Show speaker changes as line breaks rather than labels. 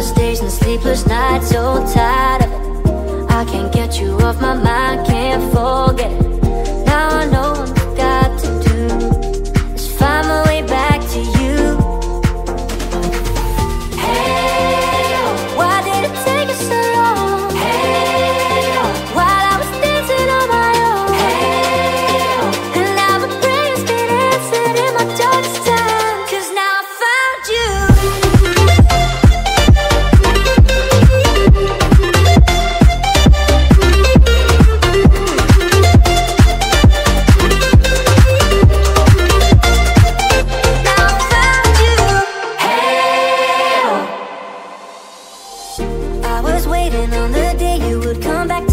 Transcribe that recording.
sleepless days and sleepless nights So tired of it. I can't get you off my mind. was waiting on the day you would come back